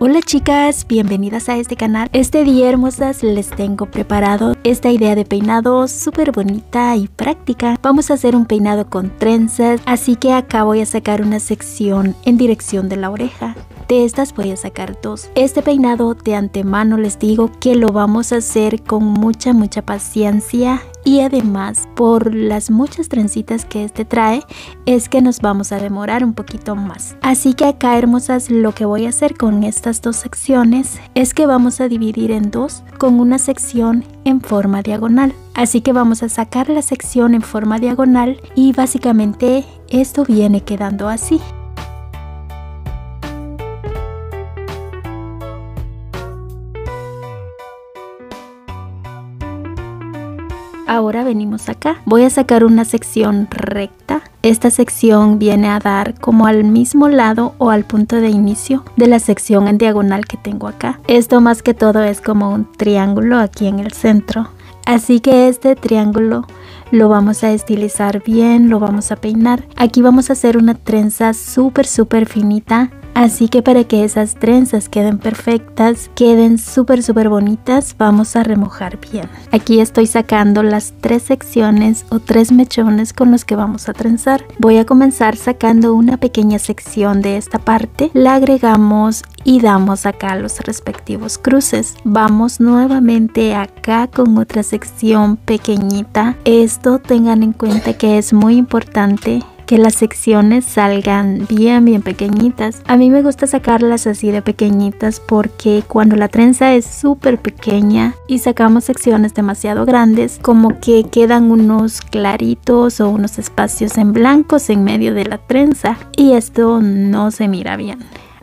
Hola chicas, bienvenidas a este canal. Este día hermosas les tengo preparado esta idea de peinado súper bonita y práctica. Vamos a hacer un peinado con trenzas, así que acá voy a sacar una sección en dirección de la oreja. De estas voy a sacar dos. Este peinado de antemano les digo que lo vamos a hacer con mucha mucha paciencia y además por las muchas trencitas que este trae es que nos vamos a demorar un poquito más. Así que acá hermosas lo que voy a hacer con estas dos secciones es que vamos a dividir en dos con una sección en forma diagonal. Así que vamos a sacar la sección en forma diagonal y básicamente esto viene quedando así. Ahora venimos acá. Voy a sacar una sección recta. Esta sección viene a dar como al mismo lado o al punto de inicio de la sección en diagonal que tengo acá. Esto más que todo es como un triángulo aquí en el centro. Así que este triángulo lo vamos a estilizar bien, lo vamos a peinar. Aquí vamos a hacer una trenza súper súper finita Así que para que esas trenzas queden perfectas, queden súper súper bonitas, vamos a remojar bien. Aquí estoy sacando las tres secciones o tres mechones con los que vamos a trenzar. Voy a comenzar sacando una pequeña sección de esta parte, la agregamos y damos acá los respectivos cruces. Vamos nuevamente acá con otra sección pequeñita. Esto tengan en cuenta que es muy importante que las secciones salgan bien bien pequeñitas. A mí me gusta sacarlas así de pequeñitas porque cuando la trenza es súper pequeña y sacamos secciones demasiado grandes como que quedan unos claritos o unos espacios en blancos en medio de la trenza y esto no se mira bien.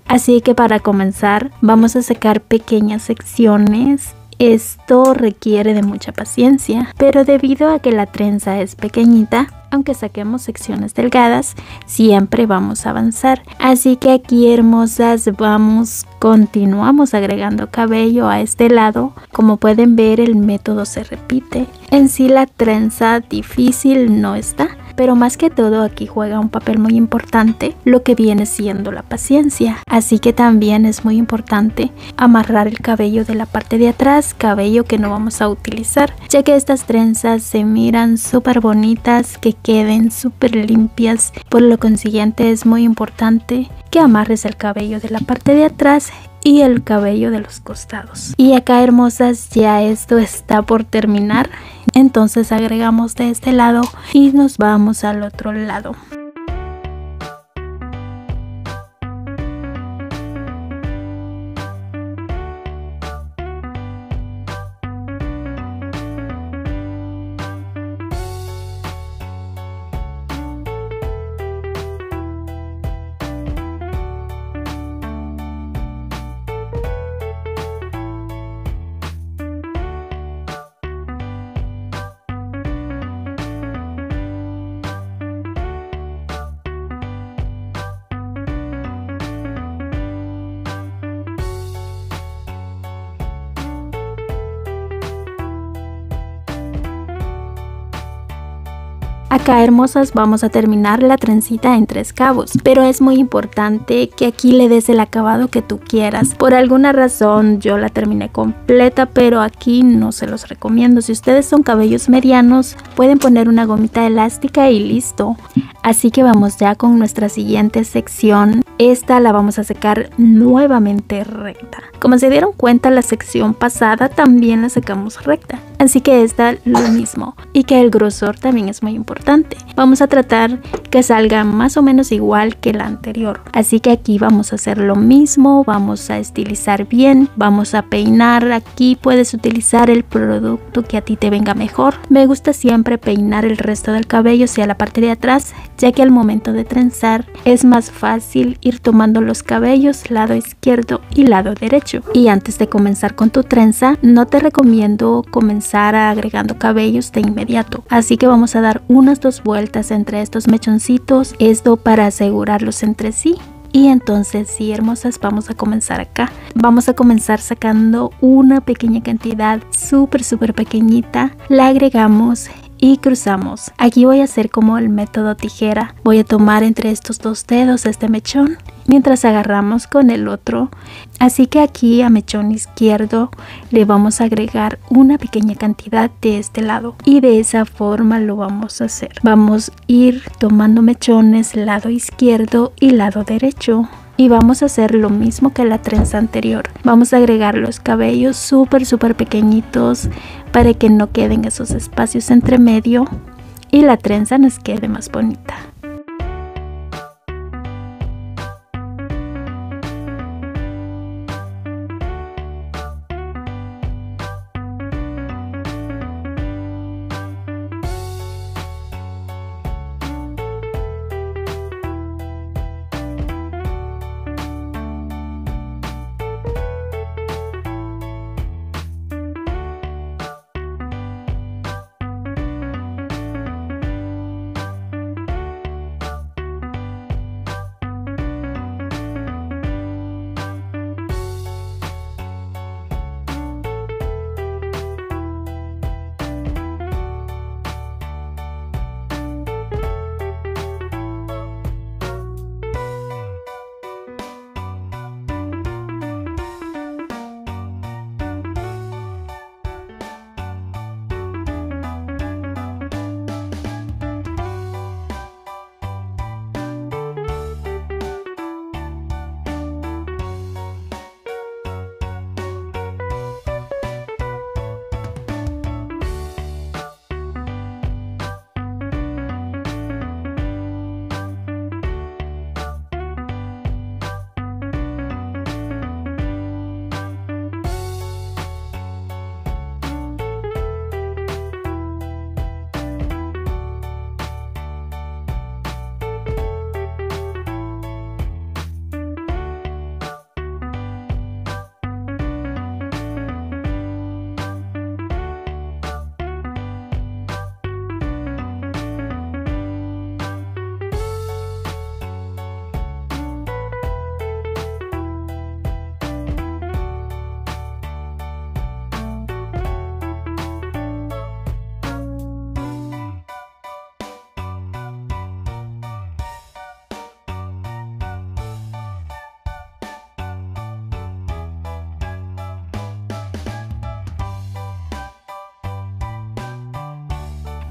Así que para comenzar vamos a sacar pequeñas secciones esto requiere de mucha paciencia, pero debido a que la trenza es pequeñita, aunque saquemos secciones delgadas, siempre vamos a avanzar. Así que aquí hermosas vamos, continuamos agregando cabello a este lado. Como pueden ver el método se repite. En sí la trenza difícil no está pero más que todo aquí juega un papel muy importante lo que viene siendo la paciencia. Así que también es muy importante amarrar el cabello de la parte de atrás, cabello que no vamos a utilizar, ya que estas trenzas se miran súper bonitas, que queden súper limpias. Por lo consiguiente es muy importante que amarres el cabello de la parte de atrás y el cabello de los costados. Y acá hermosas ya esto está por terminar. Entonces agregamos de este lado y nos vamos al otro lado. Acá hermosas vamos a terminar la trencita en tres cabos, pero es muy importante que aquí le des el acabado que tú quieras. Por alguna razón yo la terminé completa, pero aquí no se los recomiendo. Si ustedes son cabellos medianos, pueden poner una gomita elástica y listo. Así que vamos ya con nuestra siguiente sección. Esta la vamos a secar nuevamente recta. Como se dieron cuenta, la sección pasada también la secamos recta. Así que esta lo mismo. Y que el grosor también es muy importante. Vamos a tratar que salga más o menos igual que la anterior. Así que aquí vamos a hacer lo mismo, vamos a estilizar bien, vamos a peinar. Aquí puedes utilizar el producto que a ti te venga mejor. Me gusta siempre peinar el resto del cabello hacia la parte de atrás, ya que al momento de trenzar es más fácil ir tomando los cabellos lado izquierdo y lado derecho. Y antes de comenzar con tu trenza, no te recomiendo comenzar agregando cabellos de inmediato. Así que vamos a dar una dos vueltas entre estos mechoncitos, esto para asegurarlos entre sí. Y entonces, sí, hermosas, vamos a comenzar acá. Vamos a comenzar sacando una pequeña cantidad súper, súper pequeñita. La agregamos y cruzamos. Aquí voy a hacer como el método tijera. Voy a tomar entre estos dos dedos este mechón mientras agarramos con el otro. Así que aquí a mechón izquierdo le vamos a agregar una pequeña cantidad de este lado y de esa forma lo vamos a hacer. Vamos a ir tomando mechones lado izquierdo y lado derecho y vamos a hacer lo mismo que la trenza anterior. Vamos a agregar los cabellos súper súper pequeñitos para que no queden esos espacios entre medio y la trenza nos quede más bonita.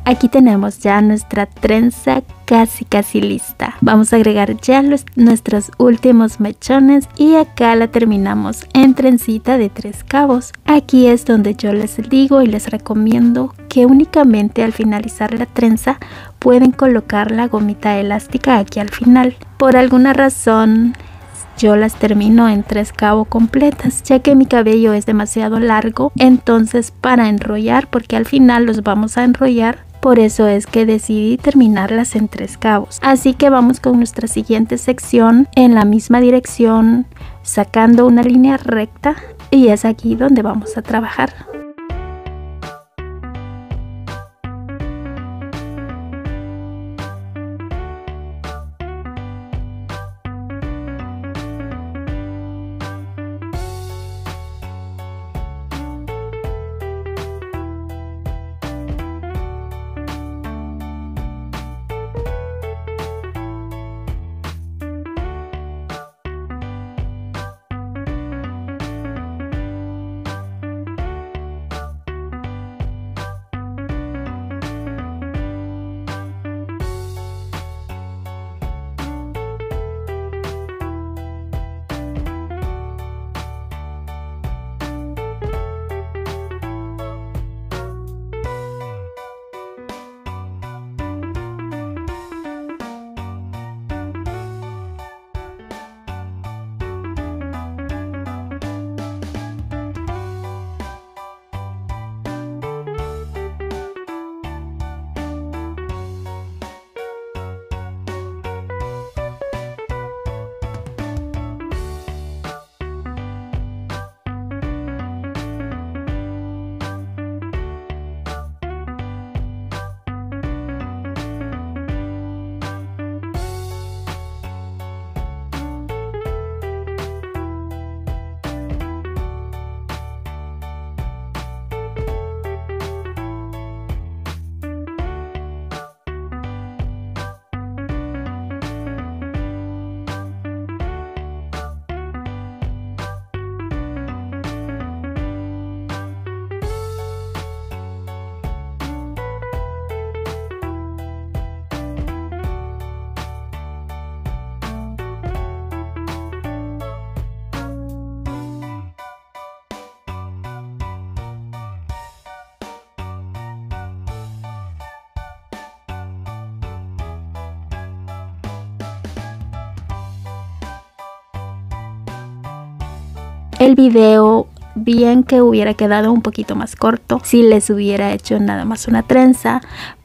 Aquí tenemos ya nuestra trenza casi casi lista. Vamos a agregar ya nuestros últimos mechones y acá la terminamos en trencita de tres cabos. Aquí es donde yo les digo y les recomiendo que únicamente al finalizar la trenza pueden colocar la gomita elástica aquí al final. Por alguna razón yo las termino en tres cabos completas ya que mi cabello es demasiado largo entonces para enrollar porque al final los vamos a enrollar por eso es que decidí terminarlas en tres cabos. Así que vamos con nuestra siguiente sección en la misma dirección, sacando una línea recta y es aquí donde vamos a trabajar. El video bien que hubiera quedado un poquito más corto si les hubiera hecho nada más una trenza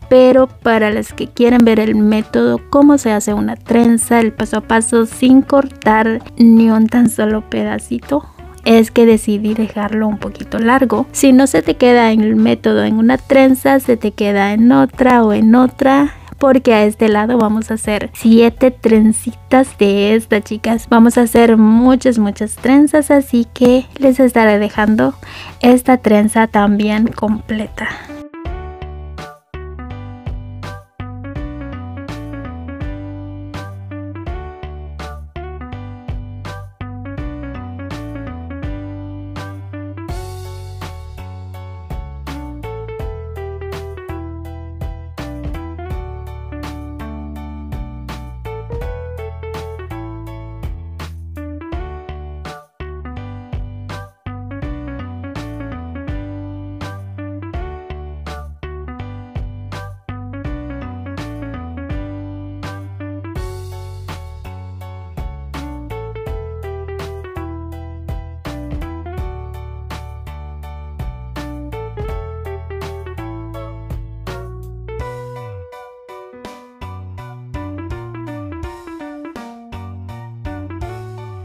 pero para las que quieren ver el método, cómo se hace una trenza, el paso a paso sin cortar ni un tan solo pedacito, es que decidí dejarlo un poquito largo. Si no se te queda en el método en una trenza, se te queda en otra o en otra porque a este lado vamos a hacer siete trencitas de esta chicas. Vamos a hacer muchas muchas trenzas así que les estaré dejando esta trenza también completa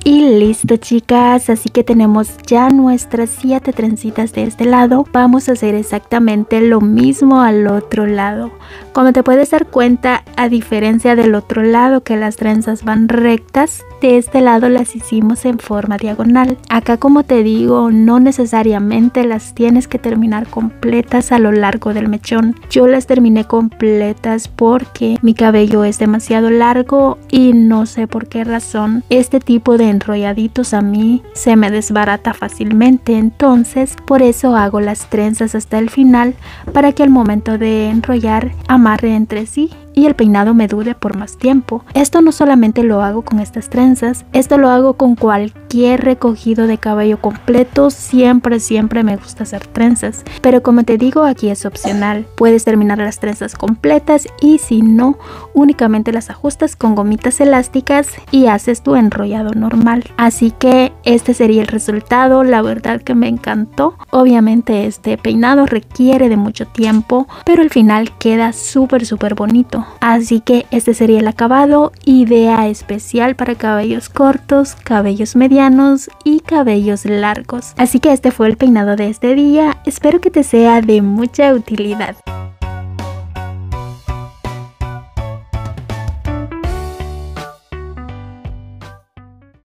Y listo chicas, así que tenemos ya nuestras siete trencitas de este lado. Vamos a hacer exactamente lo mismo al otro lado. Como te puedes dar cuenta, a diferencia del otro lado que las trenzas van rectas, de este lado las hicimos en forma diagonal. Acá como te digo, no necesariamente las tienes que terminar completas a lo largo del mechón. Yo las terminé completas porque mi cabello es demasiado largo y no sé por qué razón este tipo de enrolladitos a mí se me desbarata fácilmente, entonces por eso hago las trenzas hasta el final para que al momento de enrollar amarre entre sí y el peinado me dure por más tiempo. Esto no solamente lo hago con estas trenzas, esto lo hago con cualquier recogido de cabello completo, siempre siempre me gusta hacer trenzas, pero como te digo aquí es opcional, puedes terminar las trenzas completas y si no, únicamente las ajustas con gomitas elásticas y haces tu enrollado normal. Así que este sería el resultado, la verdad que me encantó. Obviamente este peinado requiere de mucho tiempo, pero al final queda súper súper bonito. Así que este sería el acabado, idea especial para cabellos cortos, cabellos medianos y cabellos largos. Así que este fue el peinado de este día, espero que te sea de mucha utilidad.